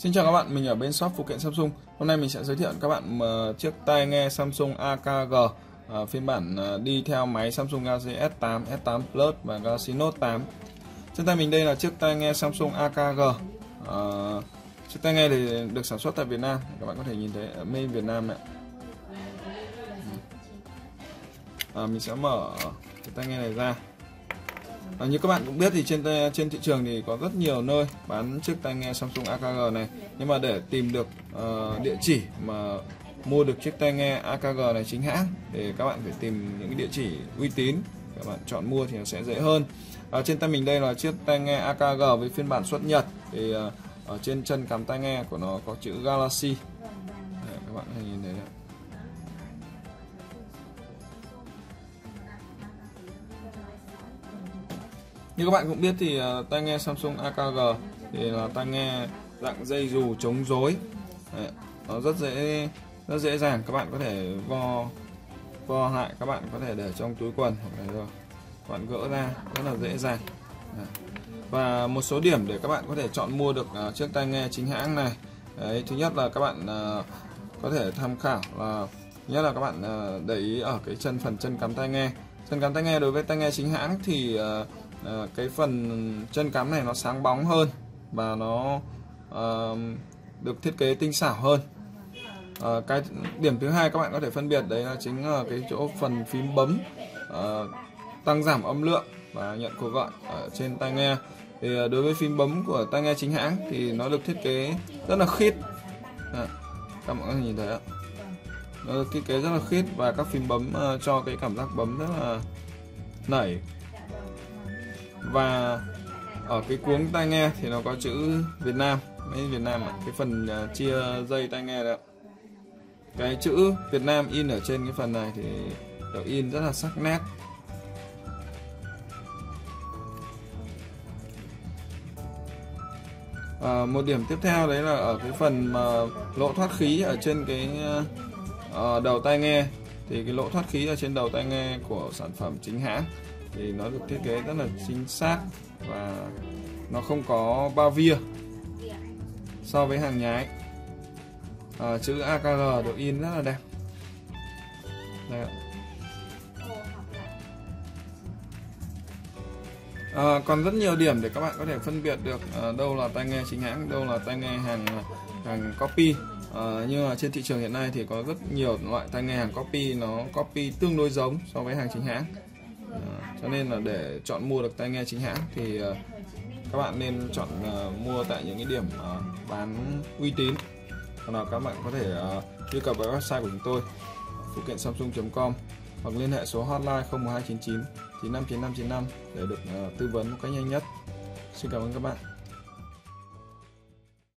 Xin chào các bạn, mình ở bên shop phụ kiện Samsung. Hôm nay mình sẽ giới thiệu các bạn ờ, chiếc tai nghe Samsung AKG uh, ờ, phiên bản uh, đi theo máy Samsung Galaxy S8, S8 Plus và Galaxy Note 8. Trên tay mình đây là chiếc tai nghe Samsung AKG. Uh, chiếc tai nghe thì được sản xuất tại Việt Nam, các bạn có thể nhìn thấy ở made Việt Nam này. À, mình sẽ mở cái tai nghe này ra. À, như các bạn cũng biết thì trên ờ, trên thị trường thì có rất nhiều nơi bán chiếc tai nghe Samsung AKG này. Nhưng mà để tìm được uh, địa chỉ mà mua được chiếc tai nghe AKG này chính hãng thì các bạn phải tìm những cái địa chỉ uy tín. Các bạn chọn mua thì nó sẽ dễ hơn. À, trên tay mình đây là chiếc tai nghe AKG với phiên bản xuất nhật. Thì uh, ở trên chân cắm tai nghe của nó có chữ Galaxy. Đấy, các bạn hãy nhìn thấy đấy. Như các bạn cũng biết thì ờ, tai nghe Samsung AKG thì là tai nghe dạng dây dù chống rối. Nó rất dễ rất dễ dàng các bạn có thể vo vo lại các bạn có thể để trong túi quần hoặc là các bạn gỡ ra rất là dễ dàng. Và một số điểm để các bạn có thể chọn mua được ờ, chiếc tai nghe chính hãng này. Đấy, thứ nhất là các bạn ờ, có thể tham khảo là nhất là các bạn để ý ở cái chân phần chân cắm tai nghe. Chân cắm tai nghe đối với tai nghe chính hãng thì à, cái phần chân cắm này nó sáng bóng hơn và nó à, được thiết kế tinh xảo hơn. À, cái điểm thứ hai các bạn có thể phân biệt đấy là chính là cái chỗ phần phím bấm à, tăng giảm âm lượng và nhận cuộc gọi ở trên tai nghe. Thì đối với phím bấm của tai nghe chính hãng thì nó được thiết kế rất là khít. À, các bạn có thể nhìn thấy ạ. Nó được thiết kế rất là khít và các phím bấm uh, cho cái cảm giác bấm rất là nảy và ở cái cuống tai nghe thì nó có chữ Việt Nam. Mấy Việt Nam à, cái phần uh, chia dây tai nghe đó cái chữ Việt Nam in ở trên cái phần này thì được in rất là sắc nét. À, một điểm tiếp theo đấy là ở cái phần mà lỗ thoát khí ở trên cái uh, đầu tai nghe thì cái lỗ thoát khí ở trên đầu tai nghe của sản phẩm chính hãng thì nó được thiết kế rất là chính xác và nó không có bao via so với hàng nhái. À, chữ AKG được in rất là đẹp. Đây À, còn rất nhiều điểm để các bạn có thể phân biệt được à, đâu là tai nghe chính hãng, đâu là tai nghe hàng hàng copy. À, nhưng mà trên thị trường hiện nay thì có rất nhiều loại tai nghe hàng copy. Nó copy tương đối giống so với hàng chính hãng. Ờ, cho nên là để chọn mua được tai nghe chính hãng thì ờ, các bạn nên chọn ờ, mua tại những cái điểm bán uy tín. Còn nào các bạn có thể truy cập vào website của chúng tôi, phụ kiện samsung.com hoặc liên hệ số hotline 01299 959595 để được tư vấn một cách nhanh nhất. Xin cảm ơn các bạn.